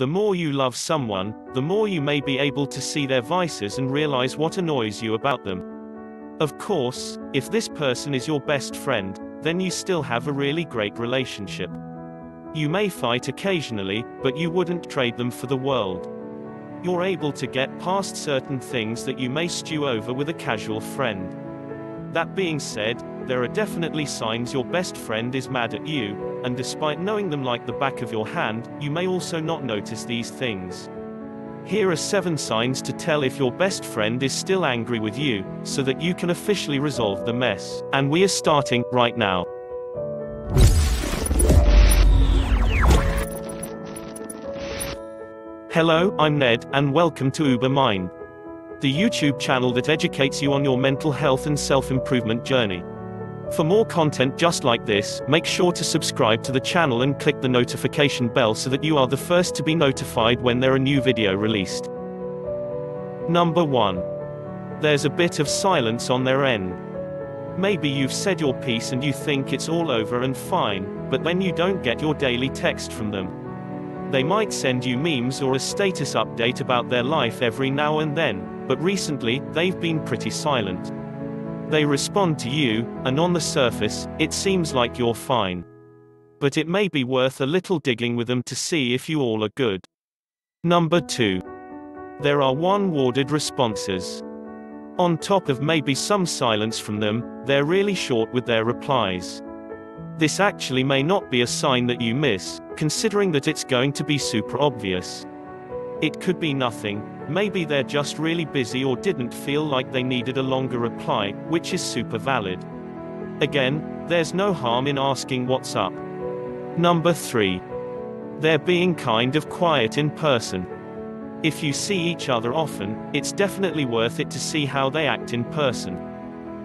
The more you love someone, the more you may be able to see their vices and realize what annoys you about them. Of course, if this person is your best friend, then you still have a really great relationship. You may fight occasionally, but you wouldn't trade them for the world. You're able to get past certain things that you may stew over with a casual friend. That being said, there are definitely signs your best friend is mad at you, and despite knowing them like the back of your hand, you may also not notice these things. Here are 7 signs to tell if your best friend is still angry with you, so that you can officially resolve the mess. And we are starting, right now. Hello, I'm Ned, and welcome to Uber Mind, the YouTube channel that educates you on your mental health and self-improvement journey. For more content just like this, make sure to subscribe to the channel and click the notification bell so that you are the first to be notified when there are new video released. Number 1. There's a bit of silence on their end. Maybe you've said your piece and you think it's all over and fine, but then you don't get your daily text from them. They might send you memes or a status update about their life every now and then, but recently, they've been pretty silent. They respond to you, and on the surface, it seems like you're fine. But it may be worth a little digging with them to see if you all are good. Number 2. There are one worded responses. On top of maybe some silence from them, they're really short with their replies. This actually may not be a sign that you miss, considering that it's going to be super obvious. It could be nothing, maybe they're just really busy or didn't feel like they needed a longer reply, which is super valid. Again, there's no harm in asking what's up. Number 3. They're being kind of quiet in person. If you see each other often, it's definitely worth it to see how they act in person.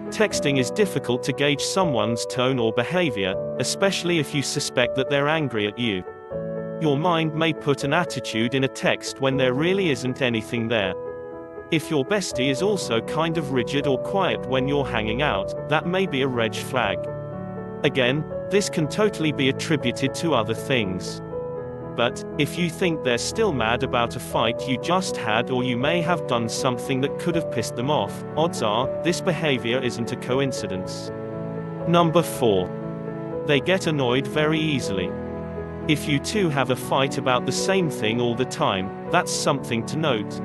Texting is difficult to gauge someone's tone or behavior, especially if you suspect that they're angry at you. Your mind may put an attitude in a text when there really isn't anything there. If your bestie is also kind of rigid or quiet when you're hanging out, that may be a red flag. Again, this can totally be attributed to other things. But, if you think they're still mad about a fight you just had or you may have done something that could have pissed them off, odds are, this behavior isn't a coincidence. Number 4. They get annoyed very easily. If you two have a fight about the same thing all the time, that's something to note.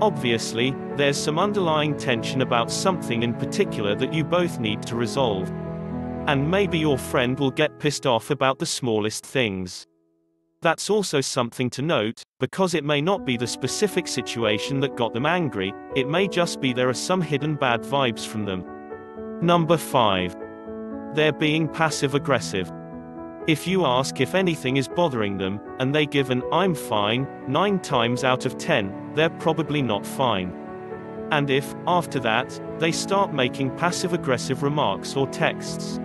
Obviously, there's some underlying tension about something in particular that you both need to resolve. And maybe your friend will get pissed off about the smallest things. That's also something to note, because it may not be the specific situation that got them angry, it may just be there are some hidden bad vibes from them. Number 5. They're being passive aggressive. If you ask if anything is bothering them, and they give an I'm fine, 9 times out of 10, they're probably not fine. And if, after that, they start making passive aggressive remarks or texts,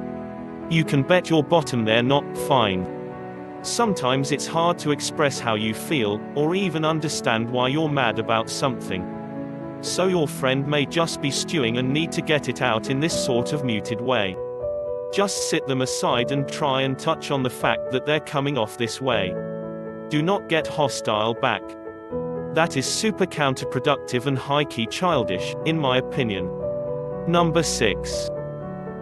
you can bet your bottom they're not fine. Sometimes it's hard to express how you feel, or even understand why you're mad about something. So your friend may just be stewing and need to get it out in this sort of muted way. Just sit them aside and try and touch on the fact that they're coming off this way. Do not get hostile back. That is super counterproductive and high key childish, in my opinion. Number 6.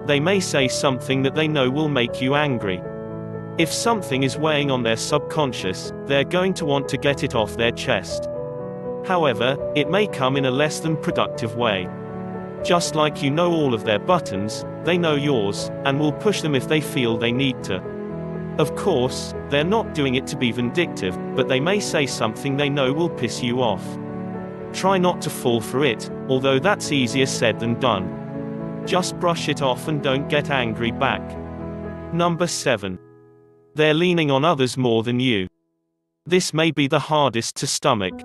They may say something that they know will make you angry. If something is weighing on their subconscious, they're going to want to get it off their chest. However, it may come in a less than productive way. Just like you know all of their buttons, they know yours, and will push them if they feel they need to. Of course, they're not doing it to be vindictive, but they may say something they know will piss you off. Try not to fall for it, although that's easier said than done. Just brush it off and don't get angry back. Number 7. They're leaning on others more than you. This may be the hardest to stomach.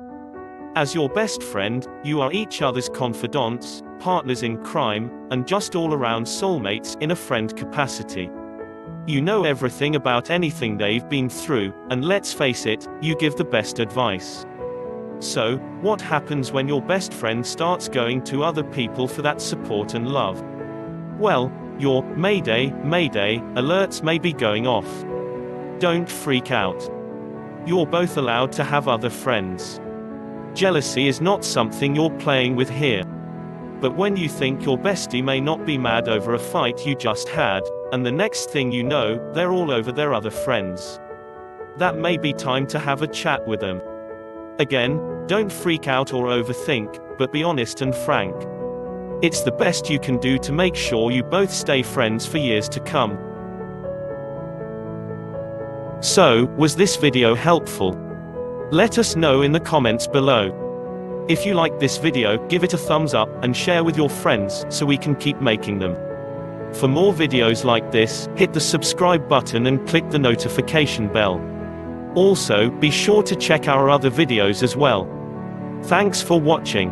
As your best friend, you are each other's confidants, partners in crime, and just all around soulmates in a friend capacity. You know everything about anything they've been through, and let's face it, you give the best advice. So, what happens when your best friend starts going to other people for that support and love? Well, your Mayday, Mayday alerts may be going off. Don't freak out. You're both allowed to have other friends. Jealousy is not something you're playing with here. But when you think your bestie may not be mad over a fight you just had, and the next thing you know, they're all over their other friends. That may be time to have a chat with them. Again, don't freak out or overthink, but be honest and frank. It's the best you can do to make sure you both stay friends for years to come. So, was this video helpful? Let us know in the comments below. If you like this video, give it a thumbs up, and share with your friends, so we can keep making them. For more videos like this, hit the subscribe button and click the notification bell. Also, be sure to check our other videos as well. Thanks for watching.